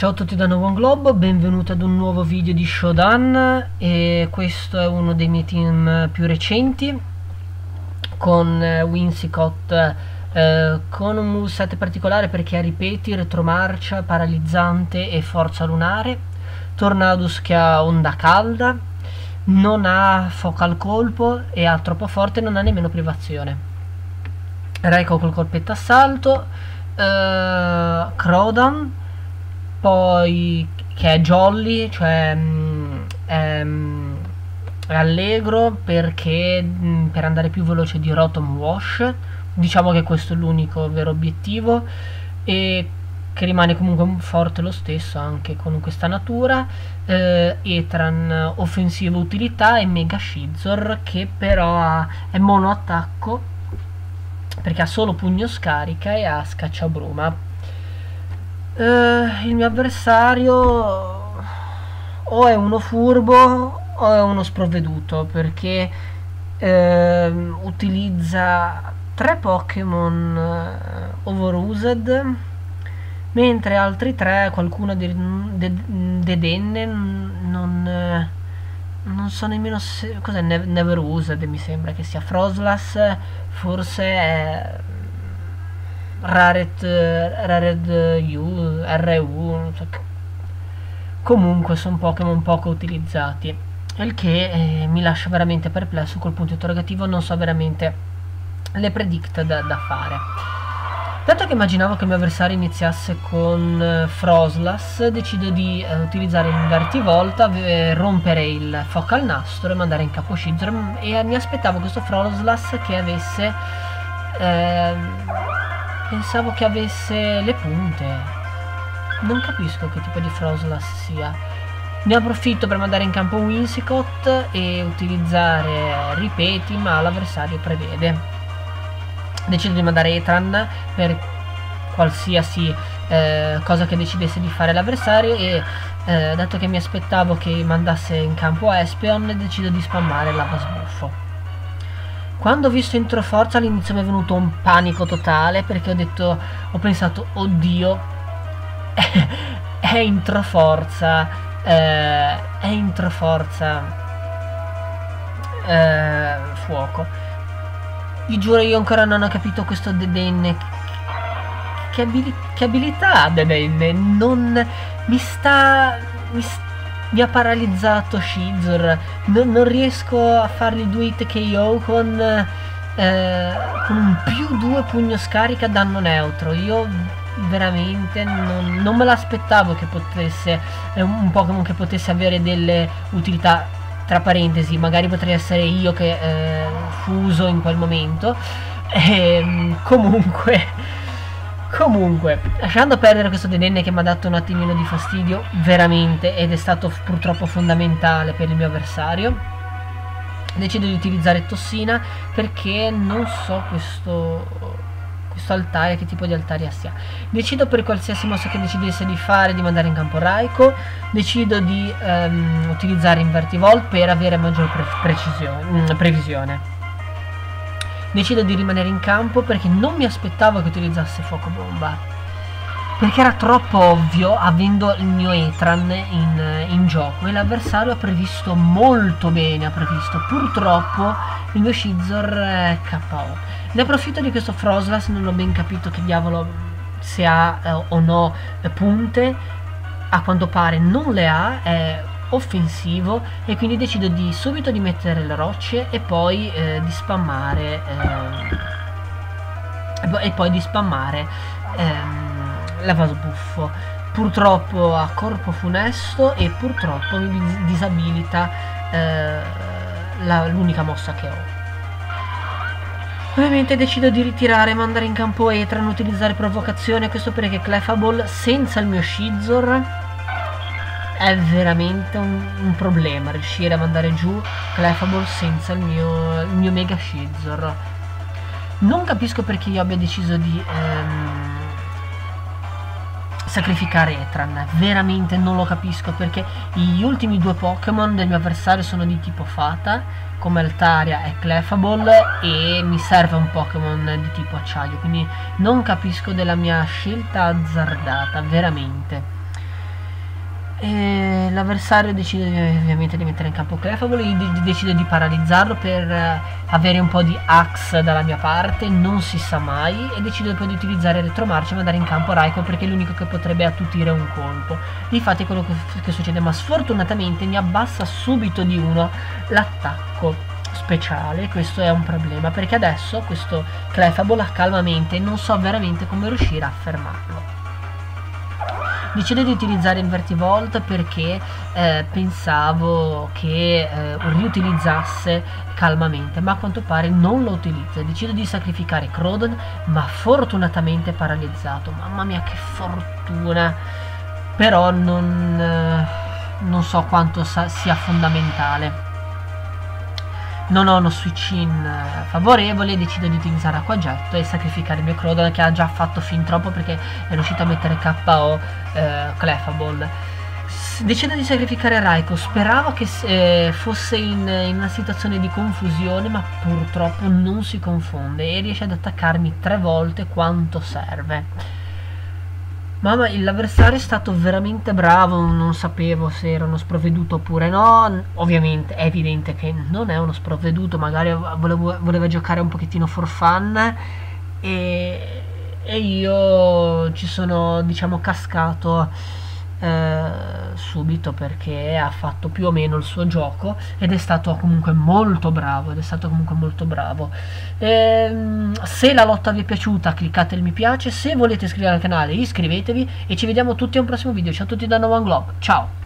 Ciao a tutti da Nuovo Globo, benvenuti ad un nuovo video di Shodan e questo è uno dei miei team più recenti con eh, Winsicott eh, con un moveset particolare perché ha ripeti, retromarcia, paralizzante e forza lunare. Tornadus che ha onda calda non ha focal colpo e ha troppo forte e non ha nemmeno privazione. Reiko col colpetto assalto eh, Crodan poi che è jolly, cioè mh, mm, mm, è, allegro perché mh, mm, per andare più veloce di Rotom Wash, diciamo che questo è l'unico vero obiettivo e che rimane comunque forte lo stesso anche con questa natura eh, Etran offensiva utilità e Mega Shizor che però ha, è mono attacco perché ha solo pugno scarica e ha scacciabruma eh, il mio avversario o è uno furbo o è uno sprovveduto perché eh, utilizza tre Pokémon eh, overused mentre altri tre, qualcuno di de, non, eh, non so nemmeno se, cos'è Never Used mi sembra che sia. Froslas forse è Raret, Rared U, RU, non so comunque sono Pokémon poco utilizzati, il che eh, mi lascia veramente perplesso col punto interrogativo, non so veramente le predict da, da fare. Dato che immaginavo che il mio avversario iniziasse con eh, Froslas, decido di eh, utilizzare Invertivolta, eh, rompere il focal nastro e mandare in capo Shizor e mi aspettavo questo Froslas che avesse ehm, Pensavo che avesse le punte. Non capisco che tipo di Froslas sia. Ne approfitto per mandare in campo Winsicott e utilizzare ripeti, ma l'avversario prevede. Decido di mandare Etran per qualsiasi eh, cosa che decidesse di fare l'avversario e eh, dato che mi aspettavo che mandasse in campo Espeon decido di spammare Lava Sbuffo. Quando ho visto Intro Forza all'inizio mi è venuto un panico totale perché ho detto, ho pensato, oddio, è Intro Forza, eh, è Intro Forza, eh, fuoco. Vi giuro io ancora non ho capito questo Dedenne, che, abili che abilità ha Dedenne, non mi sta, mi sta mi ha paralizzato Shizor non, non, riesco a fargli due hit KO con, eh, con un più 2 pugno scarica danno neutro. Io veramente non, non me l'aspettavo che potesse eh, un Pokémon che potesse avere delle utilità tra parentesi magari potrei essere io che eh, fuso in quel momento. E, ehm, comunque Comunque, lasciando perdere questo Dedenne che mi ha dato un attimino di fastidio, veramente, ed è stato purtroppo fondamentale per il mio avversario, decido di utilizzare Tossina perché non so questo, questo altare, che tipo di altare sia. Decido per qualsiasi mossa che decidesse di fare di mandare in campo Raiko, decido di um, utilizzare Invertivol per avere maggior pre mm, previsione decido di rimanere in campo perché non mi aspettavo che utilizzasse fuoco bomba. Perché era troppo ovvio avendo il mio Etran in, in gioco e l'avversario ha previsto molto bene ha previsto. Purtroppo il mio Shizor è KO ne approfitto di questo Froslas non ho ben capito che diavolo se ha eh, o no punte. A quanto pare non le ha è offensivo e quindi decido di subito di mettere le rocce e poi eh, di spammare ehm, e poi di spammare ehm, la vaso buffo purtroppo ha corpo funesto e purtroppo mi disabilita eh, l'unica mossa che ho. Ovviamente decido di ritirare mandare in campo Etran, utilizzare provocazione, questo perché Clefable senza il mio Shizor è veramente un, un, problema riuscire a mandare giù Clefable senza il mio, il mio Mega Shizor. Non capisco perché io abbia deciso di ehm, sacrificare Etran, veramente non lo capisco perché gli ultimi due Pokémon del mio avversario sono di tipo Fata, come Altaria e Clefable e mi serve un Pokémon di tipo acciaio, quindi non capisco della mia scelta azzardata, veramente. E l'avversario decide ovviamente di mettere in campo Clefable, io decido di paralizzarlo per eh, avere un po' di axe dalla mia parte, non si sa mai, e decido poi di utilizzare retromarcia e mandare in campo Raiko perché è l'unico che potrebbe attutire un colpo. Difatti è quello che, che succede, ma sfortunatamente mi abbassa subito di uno l'attacco speciale, questo è un problema perché adesso questo Clefable ha calmamente non so veramente come riuscire a fermarlo decido di utilizzare Invertivolt perché eh, pensavo che eh, riutilizzasse calmamente ma a quanto pare non lo utilizza. Decido di sacrificare Crodon ma fortunatamente paralizzato. Mamma mia che fortuna! Però non, eh, non so quanto sia fondamentale non ho uno switch in eh, favorevole decido di utilizzare acquagetto e sacrificare il mio Crodon che ha già fatto fin troppo perché è riuscito a mettere KO eh, Clefable decido di sacrificare Raiko speravo che eh, fosse in, in, una situazione di confusione ma purtroppo non si confonde e riesce ad attaccarmi tre volte quanto serve Mamma, l'avversario è stato veramente bravo, non sapevo se era uno sprovveduto oppure no. Ovviamente è evidente che non è uno sprovveduto, magari volevo, voleva giocare un pochettino for fun e, e io ci sono, diciamo, cascato eh, subito perché ha fatto più o meno il suo gioco ed è stato comunque molto bravo ed è stato comunque molto bravo. Ehm, se la lotta vi è piaciuta cliccate il mi piace se volete iscrivervi al canale iscrivetevi e ci vediamo tutti a un prossimo video. Ciao a tutti da No One Globe ciao